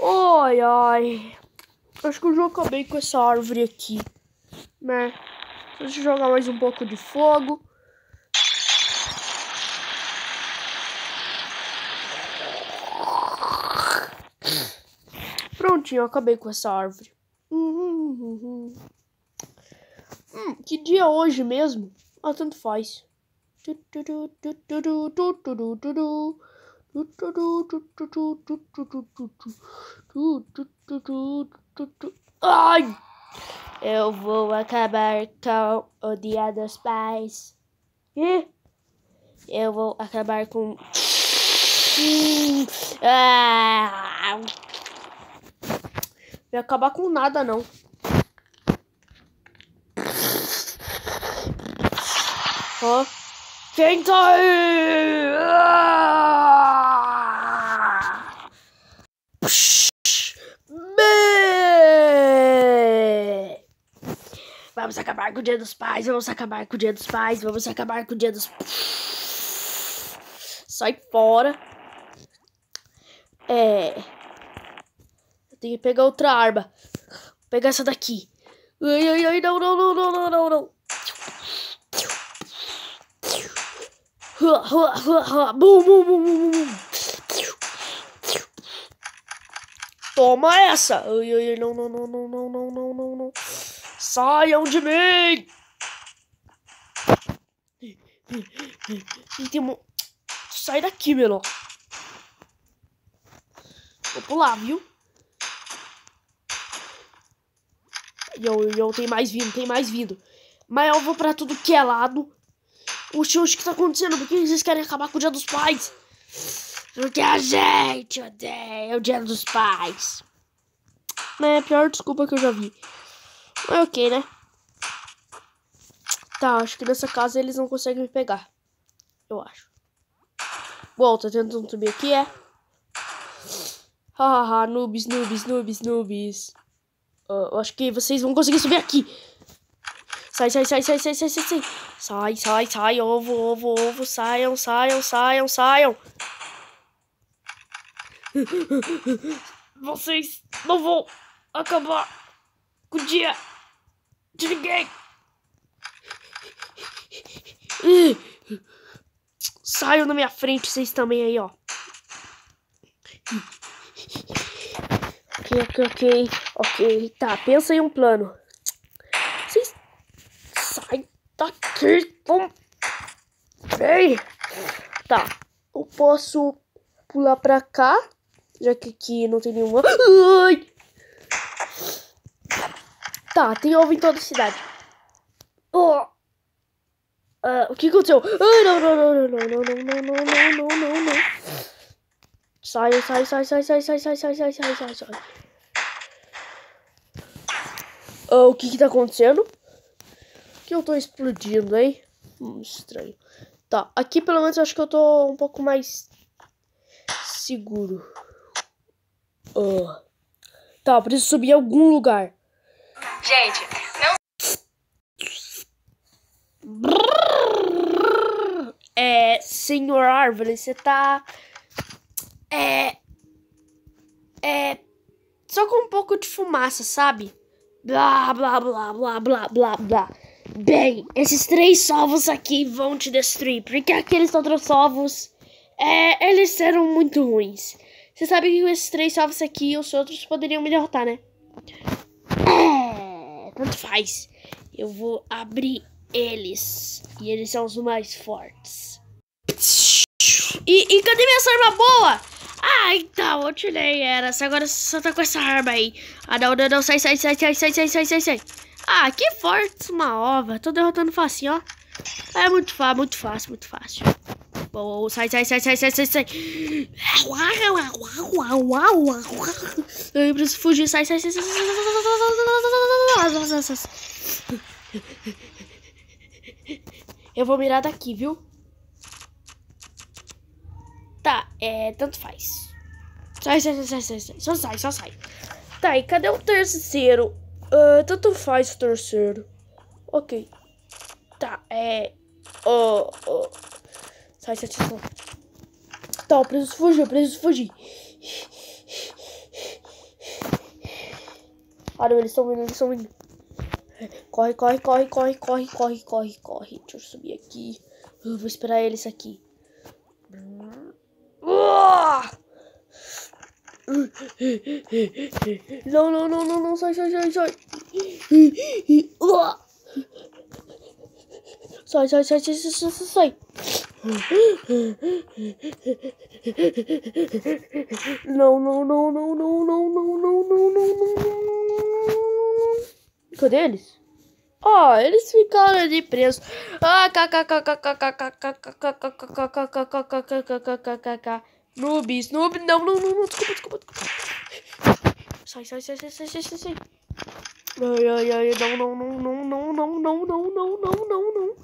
Ai, ai. Acho que eu já acabei com essa árvore aqui, né? Deixa eu jogar mais um pouco de fogo. Prontinho, eu acabei com essa árvore. Hum, que dia é hoje mesmo? Ah, tanto faz. Ai! Eu vou acabar com o Dia dos Pais. Eu vou acabar com. Vai acabar com nada, não. Ó. Quem aí? Psh! Vamos acabar com o dia dos pais, vamos acabar com o dia dos pais, vamos acabar com o dia dos. Sai fora. É. Eu tenho que pegar outra arma. Vou pegar essa daqui. Ai, ai, ai, não, não, não, não, não, não, Toma essa! Ai, ai, não, não, não, não, não, não, não, não, não. Saiam de mim! Tem. Sai daqui, menor. Vou pular, viu? Eu, eu, tem mais vindo, tem mais vindo. Mas eu vou pra tudo que é lado. Oxi, o que tá acontecendo? Por que vocês querem acabar com o dia dos pais? Porque a gente odeia o dia dos pais. É a pior desculpa que eu já vi. Mas ok, né? Tá, acho que nessa casa eles não conseguem me pegar. Eu acho. Bom, tá tentando subir aqui, é? Hahaha, noobs, noobs, noobs, noobs. Uh, eu acho que vocês vão conseguir subir aqui. Sai, sai, sai, sai, sai, sai, sai, sai. Sai, sai, sai, ovo, ovo, ovo. Saiam, saiam, saiam, saiam. Vocês não vão acabar com o dia de ninguém. Saiam na minha frente, vocês também aí, ó. Ok, ok, ok. Ok, tá, pensa em um plano. Vamos. Ei. Tá. Eu posso pular pra cá. Já que aqui não tem nenhuma. Ai! Tá, tem ovo em toda a cidade. Oh. Uh, o que aconteceu? Ai, não, não, não, não, não, não, não, não, não, não, não, não. Sai, sai, sai, sai, sai, sai, sai, sai, sai, sai, sai, sai. Uh, o que que tá acontecendo? Que eu tô explodindo, hein? Hum, estranho. Tá, aqui pelo menos eu acho que eu tô um pouco mais seguro. Uh. Tá, preciso subir em algum lugar. Gente, não... É, senhor árvore, você tá... É... É... Só com um pouco de fumaça, sabe? Blá, blá, blá, blá, blá, blá, blá. Bem, esses três ovos aqui vão te destruir, porque aqueles outros ovos, é, eles eram muito ruins. Você sabe que esses três ovos aqui, os outros poderiam me derrotar, né? É, tanto faz. Eu vou abrir eles, e eles são os mais fortes. E, e cadê minha arma boa? Ah, então, eu tirei ela. Agora só tá com essa arma aí. Ah, não, não, não. Sai, sai, sai, sai, sai, sai, sai, sai. Ah, que forte uma ova. Tô derrotando facinho, ó. É muito fácil, muito fácil, muito fácil. Bom, sai, sai, sai, sai, sai, sai, sai. Eu preciso fugir, sai, sai, sai, sai. Eu vou mirar daqui, viu? Tá, é, tanto faz. Sai, sai, sai, sai, sai. Só sai, só sai. Tá, e cadê o terceiro? Ah, uh, tanto faz terceiro. Ok. Tá, é. Oh, oh. Sai, satisfação. Tá, eu preciso fugir, eu preciso fugir. Ah, eles estão vindo, eles estão vindo. Corre, corre, corre, corre, corre, corre, corre, corre. Deixa eu subir aqui. Eu vou esperar eles aqui. Uh! Não, não, não, não, não, sai, sai, sai, sai. Sai, sai, sai, sai, sai, sai, sai. Não, não, não, não, não, não, não, não, não, não, não. não, não, não, não, não, não. Cadê eles? Ó, oh, eles ficaram ali presos. Ah, não Noob, Snoop, não, não, não, não, desculpa, desculpa, desculpa. Sai, sai, sai, sai, sai, sai, sai, sai. Ai, ai, ai, não, não, não, não, não, não, não, não, não, não, não, não.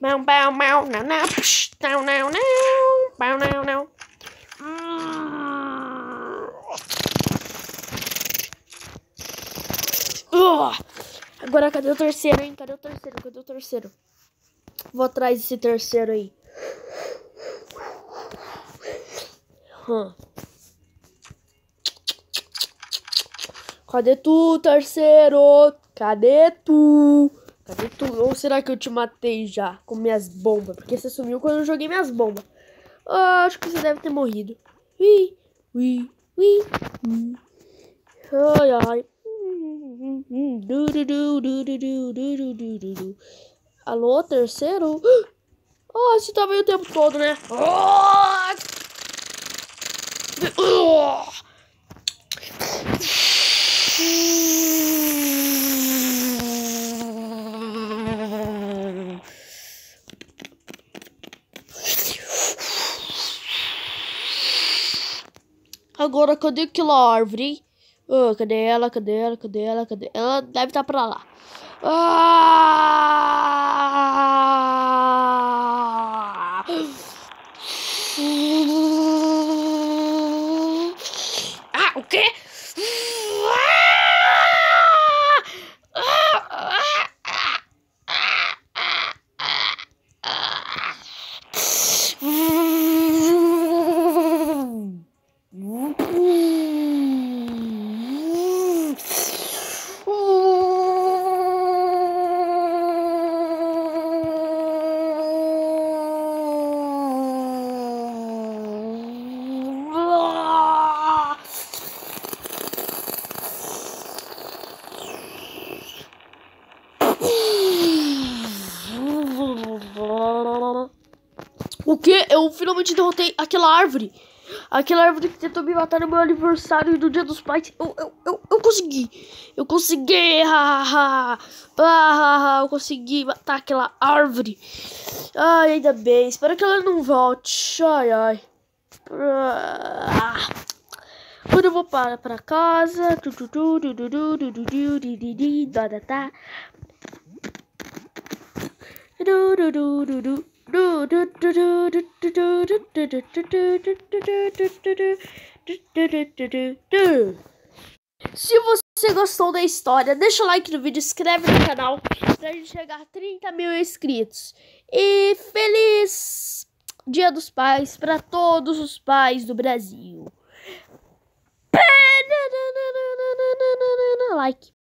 Bão, bão, bão, não, não, psh, não, não, não, bão, não, não. Ugh agora cadê o terceiro, hein? Cadê o terceiro? Cadê o terceiro? Vou atrás desse terceiro aí. Hum. Cadê tu, terceiro? Cadê tu? Cadê tu? Ou será que eu te matei já com minhas bombas? Porque você sumiu quando eu joguei minhas bombas. Ah, acho que você deve ter morrido. Ui, ui, ui, ui. Ai, ai. Alô, terceiro? Ah, você tava aí o tempo todo, né? Ah! Agora, cadê aquela árvore? Oh, cadê ela? Cadê ela? Cadê ela? Cadê ela? Deve estar tá pra lá. Ah! ah, o quê? O que? Finalmente derrotei aquela árvore. Aquela árvore que tentou me matar no meu aniversário do Dia dos Pais. Eu, eu, eu, eu consegui. Eu consegui. Ah, ah, eu consegui matar aquela árvore. Ai, ainda bem. Espero que ela não volte. Ai, ai. Ah. Quando eu vou para, para casa. Se você gostou da história, deixa o like no vídeo, inscreve no canal pra gente chegar a 30 mil inscritos. E feliz Dia dos Pais para todos os pais do Brasil. Like.